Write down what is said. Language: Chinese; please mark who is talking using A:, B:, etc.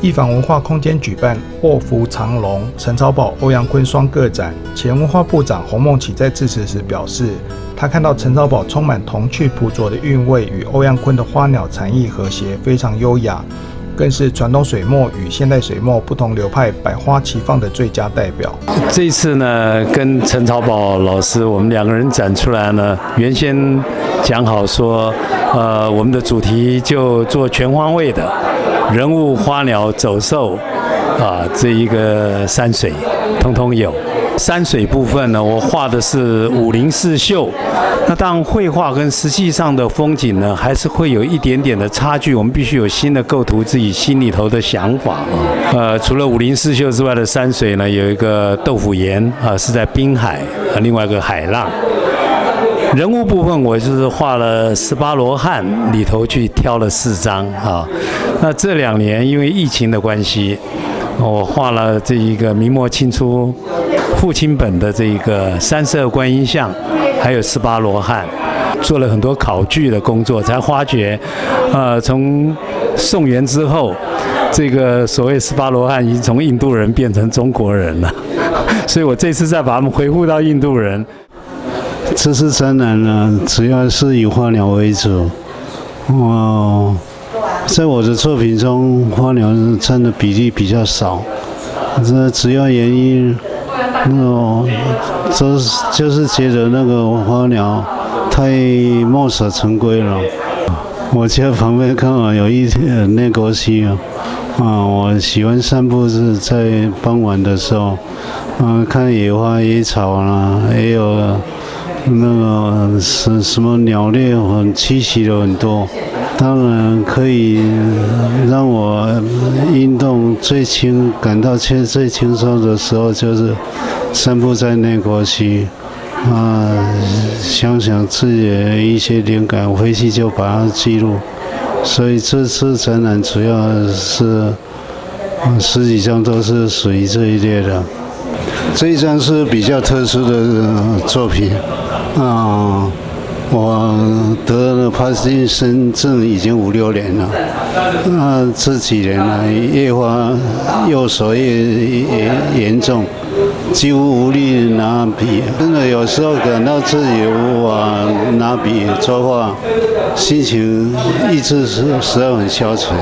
A: 艺坊文化空间举办《卧虎藏龙》陈朝宝、欧阳坤双个展。前文化部长洪孟启在致辞时表示，他看到陈朝宝充满童趣朴拙的韵味，与欧阳坤的花鸟禅意和谐，非常优雅，更是传统水墨与现代水墨不同流派百花齐放的最佳代表。
B: 这次呢，跟陈朝宝老师我们两个人展出来呢，原先讲好说，呃，我们的主题就做全方位的。人物、花鸟、走兽，啊，这一个山水，通通有。山水部分呢，我画的是武林四秀。那当然，绘画跟实际上的风景呢，还是会有一点点的差距。我们必须有新的构图，自己心里头的想法啊。呃，除了武林四秀之外的山水呢，有一个豆腐岩啊，是在滨海，另外一个海浪。人物部分，我就是画了十八罗汉里头去挑了四张啊。那这两年因为疫情的关系，我画了这一个明末清初父亲本的这一个三色观音像，还有十八罗汉，做了很多考据的工作，才发觉，呃，从宋元之后，这个所谓十八罗汉已经从印度人变成中国人了。所以我这次再把他们回复到印度人。
C: 这次展览呢，主要是以花鸟为主。哦，在我的作品中，花鸟占的比例比较少。这主要原因，那种就是就是觉得那个花鸟太墨守成规了。我家旁边刚好有一那国溪啊，啊，我喜欢散步是在傍晚的时候，嗯，看野花野草啦，也有。那个什什么鸟类很栖息的很多，当然可以让我运动最轻、感到轻最轻松的时候，就是散步在内国溪，啊，想想自己的一些灵感，回去就把它记录。所以这次展览主要是十几张都是属于这一列的，这一张是比较特殊的作品。啊，我得了帕金森症已经五六年了。那这几年来越发右手越严重，几乎无力拿笔。真的有时候感到自己无法拿笔作画，心情一直是时候很消沉。